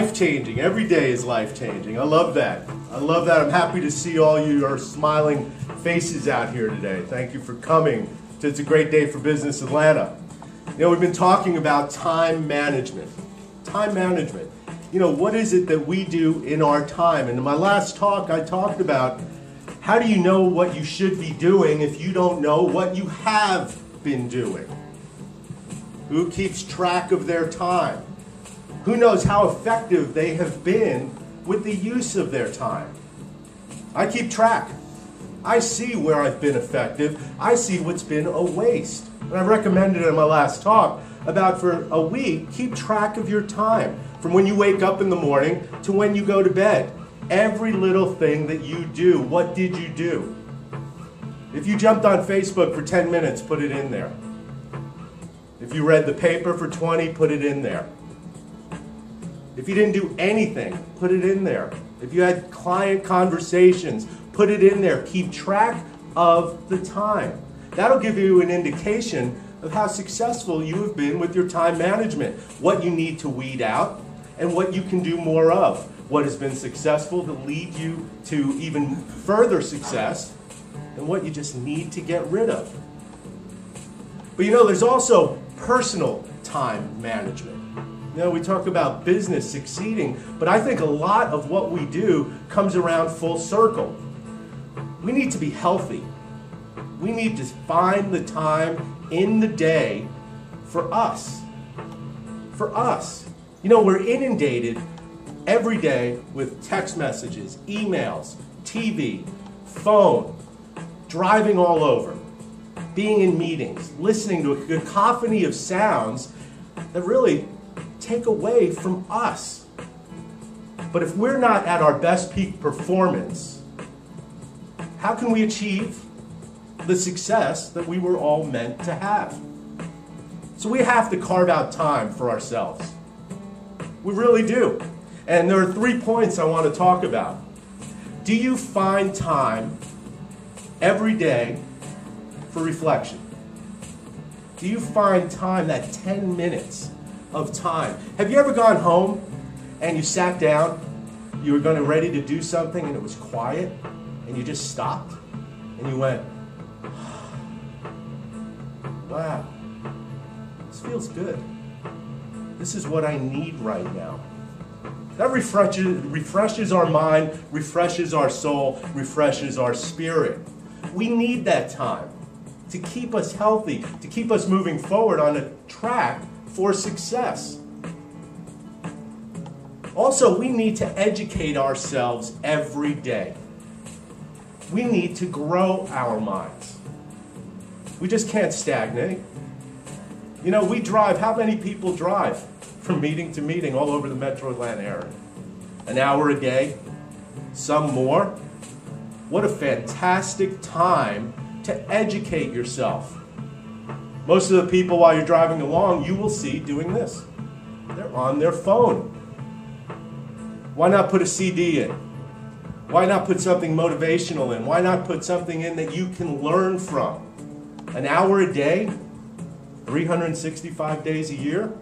life changing. Every day is life changing. I love that. I love that. I'm happy to see all your smiling faces out here today. Thank you for coming. It's a great day for Business Atlanta. You know, we've been talking about time management. Time management. You know, what is it that we do in our time? And in my last talk, I talked about how do you know what you should be doing if you don't know what you have been doing? Who keeps track of their time? Who knows how effective they have been with the use of their time? I keep track. I see where I've been effective. I see what's been a waste. And I recommended in my last talk about for a week, keep track of your time from when you wake up in the morning to when you go to bed. Every little thing that you do, what did you do? If you jumped on Facebook for 10 minutes, put it in there. If you read the paper for 20, put it in there. If you didn't do anything, put it in there. If you had client conversations, put it in there. Keep track of the time. That'll give you an indication of how successful you have been with your time management, what you need to weed out, and what you can do more of. What has been successful to lead you to even further success, and what you just need to get rid of. But you know, there's also personal time management. Know, we talk about business succeeding, but I think a lot of what we do comes around full circle. We need to be healthy. We need to find the time in the day for us. For us. You know, we're inundated every day with text messages, emails, TV, phone, driving all over, being in meetings, listening to a cacophony of sounds that really take away from us. But if we're not at our best peak performance, how can we achieve the success that we were all meant to have? So we have to carve out time for ourselves. We really do. And there are three points I want to talk about. Do you find time every day for reflection? Do you find time, that 10 minutes of time? Have you ever gone home and you sat down, you were going to ready to do something and it was quiet and you just stopped and you went, wow, this feels good. This is what I need right now. That refreshes, refreshes our mind, refreshes our soul, refreshes our spirit. We need that time to keep us healthy, to keep us moving forward on a track for success. Also, we need to educate ourselves every day. We need to grow our minds. We just can't stagnate. You know, we drive, how many people drive from meeting to meeting all over the metro Atlanta area? An hour a day? Some more? What a fantastic time to educate yourself. Most of the people, while you're driving along, you will see doing this. They're on their phone. Why not put a CD in? Why not put something motivational in? Why not put something in that you can learn from? An hour a day, 365 days a year,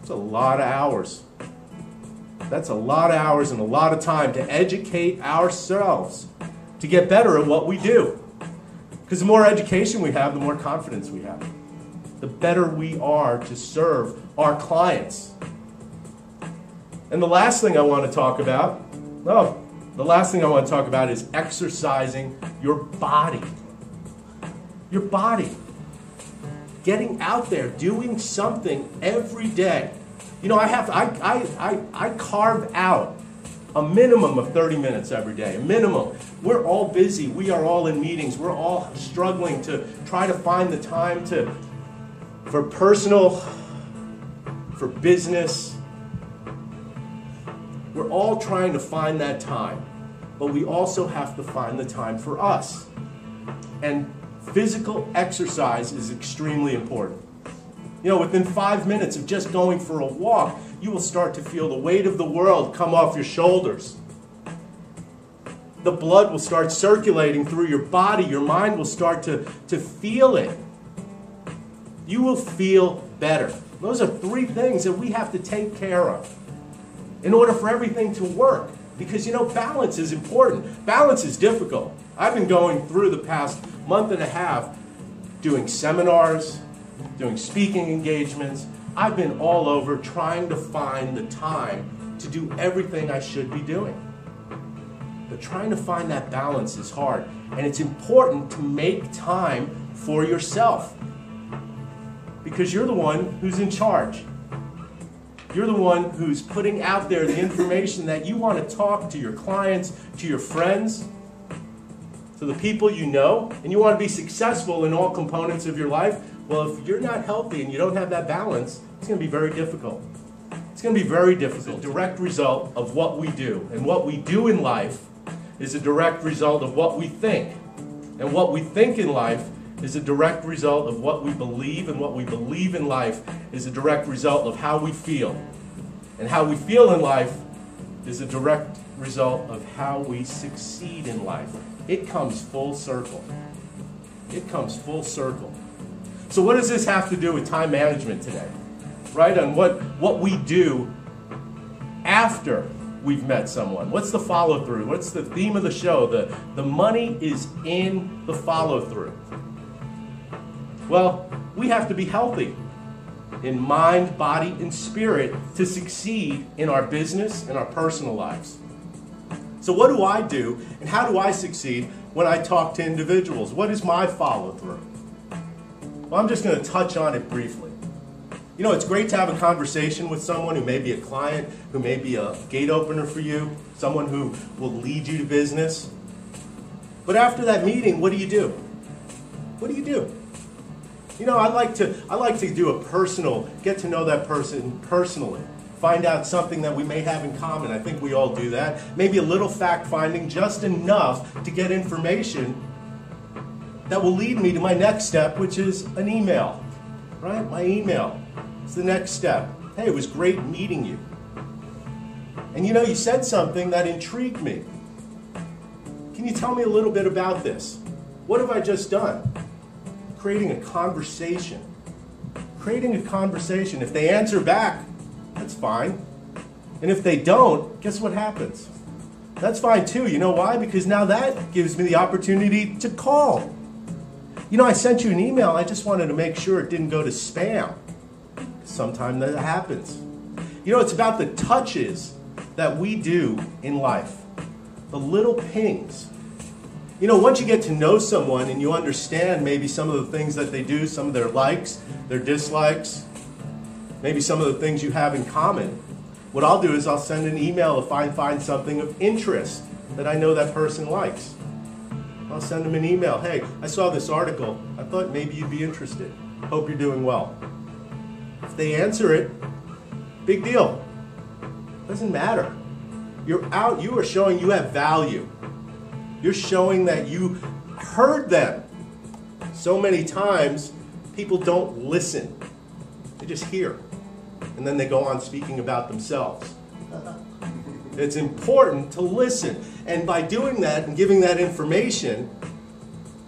it's a lot of hours. That's a lot of hours and a lot of time to educate ourselves to get better at what we do. Because the more education we have, the more confidence we have. The better we are to serve our clients. And the last thing I want to talk about, oh, the last thing I want to talk about is exercising your body. Your body. Getting out there, doing something every day. You know, I have to, I, I, I, I carve out a minimum of 30 minutes every day, a minimum. We're all busy. We are all in meetings. We're all struggling to try to find the time to, for personal, for business. We're all trying to find that time, but we also have to find the time for us. And physical exercise is extremely important. You know, within five minutes of just going for a walk, you will start to feel the weight of the world come off your shoulders. The blood will start circulating through your body. Your mind will start to, to feel it. You will feel better. Those are three things that we have to take care of. in order for everything to work. Because you know, balance is important. Balance is difficult. I've been going through the past month and a half doing seminars, doing speaking engagements. I've been all over trying to find the time to do everything I should be doing. But trying to find that balance is hard. And it's important to make time for yourself. Because you're the one who's in charge. You're the one who's putting out there the information that you want to talk to your clients, to your friends, to the people you know, and you want to be successful in all components of your life. Well, if you're not healthy and you don't have that balance, it's going to be very difficult. It's going to be very difficult. It's a direct result of what we do. And what we do in life is a direct result of what we think. And what we think in life is a direct result of what we believe, and what we believe in life is a direct result of how we feel. And how we feel in life is a direct result of how we succeed in life. It comes full circle. It comes full circle. So, what does this have to do with time management today? Right? On what, what we do after we've met someone? What's the follow through? What's the theme of the show? The, the money is in the follow through. Well, we have to be healthy in mind, body, and spirit to succeed in our business and our personal lives. So, what do I do and how do I succeed when I talk to individuals? What is my follow through? Well, I'm just going to touch on it briefly. You know, it's great to have a conversation with someone who may be a client, who may be a gate opener for you, someone who will lead you to business. But after that meeting, what do you do? What do you do? You know, I like to I like to do a personal, get to know that person personally. Find out something that we may have in common. I think we all do that. Maybe a little fact finding, just enough to get information that will lead me to my next step, which is an email. Right? My email. It's the next step. Hey, it was great meeting you. And you know, you said something that intrigued me. Can you tell me a little bit about this? What have I just done? Creating a conversation. Creating a conversation. If they answer back, that's fine. And if they don't, guess what happens? That's fine too. You know why? Because now that gives me the opportunity to call. You know, I sent you an email. I just wanted to make sure it didn't go to spam. Sometimes that happens. You know, it's about the touches that we do in life, the little pings you know, once you get to know someone and you understand maybe some of the things that they do, some of their likes, their dislikes, maybe some of the things you have in common, what I'll do is I'll send an email if I find something of interest that I know that person likes. I'll send them an email. Hey, I saw this article. I thought maybe you'd be interested. Hope you're doing well. If they answer it, big deal. Doesn't matter. You're out, you are showing you have value. You're showing that you heard them. So many times, people don't listen, they just hear. And then they go on speaking about themselves. It's important to listen. And by doing that and giving that information,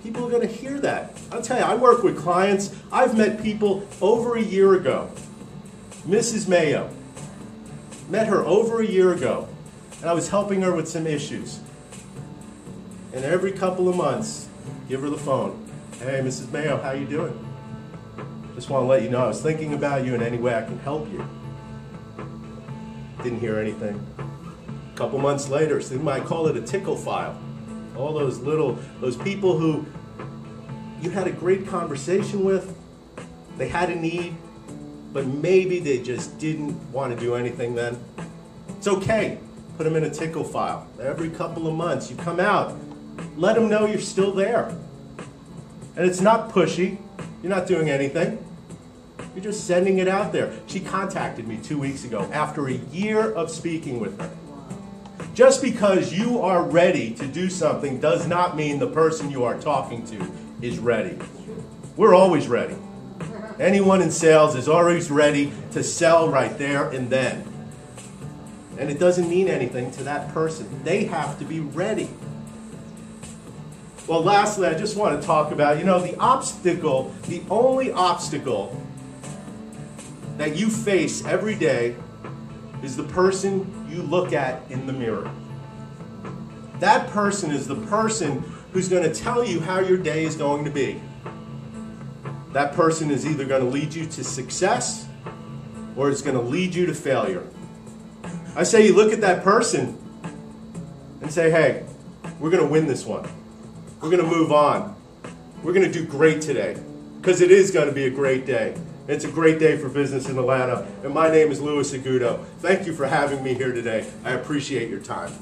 people are going to hear that. I'll tell you, I work with clients. I've met people over a year ago. Mrs. Mayo. Met her over a year ago. And I was helping her with some issues. And every couple of months, give her the phone. Hey, Mrs. Mayo, how you doing? Just want to let you know I was thinking about you in any way I can help you. Didn't hear anything. A couple months later, so they might call it a tickle file. All those little, those people who you had a great conversation with, they had a need, but maybe they just didn't want to do anything then. It's okay. Put them in a tickle file. Every couple of months, you come out, let them know you're still there. And it's not pushy. You're not doing anything. You're just sending it out there. She contacted me two weeks ago after a year of speaking with her. Just because you are ready to do something does not mean the person you are talking to is ready. We're always ready. Anyone in sales is always ready to sell right there and then. And it doesn't mean anything to that person. They have to be ready. Well, lastly, I just want to talk about, you know, the obstacle, the only obstacle that you face every day is the person you look at in the mirror. That person is the person who's going to tell you how your day is going to be. That person is either going to lead you to success or it's going to lead you to failure. I say you look at that person and say, hey, we're going to win this one. We're going to move on. We're going to do great today because it is going to be a great day. It's a great day for business in Atlanta. And my name is Louis Agudo. Thank you for having me here today. I appreciate your time.